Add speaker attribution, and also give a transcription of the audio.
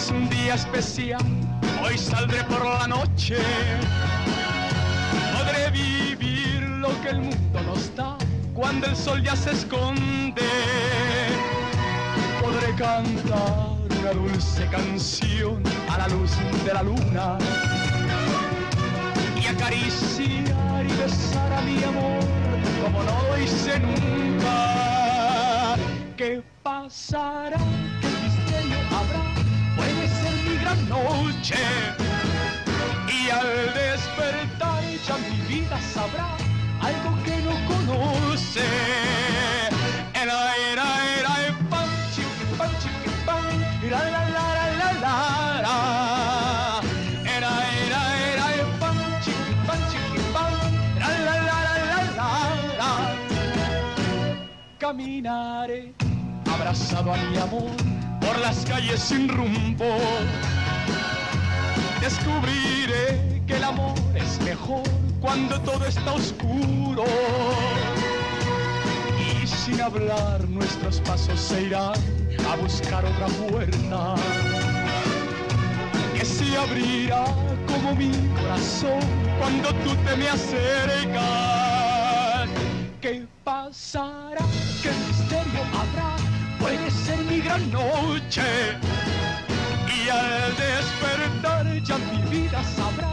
Speaker 1: es un día especial, hoy saldré por la noche. Podré vivir lo que el mundo nos da cuando el sol ya se esconde. Podré cantar una dulce canción a la luz de la luna y acariciar y besar a mi amor como no hice nunca. ¿Qué pasará? Ser mi gran noche. Y al despertar ya mi vida sabrá algo que no conoce. Era, era, era, pan, chiqui, pan, chiqui, pan, la, la, la, la, la, la, la. Era, era, era, pan, chiqui, pan, la, la, la, la, la, la. Caminaré abrazado a mi amor por las calles sin rumbo. Descubriré que el amor es mejor cuando todo está oscuro. Y sin hablar nuestros pasos se irán a buscar otra puerta que se abrirá como mi corazón cuando tú te me acercas. ¿Qué pasará? ¿Qué misterio habrá? Puede ser mi gran noche. Al despertar ya mi vida sabrá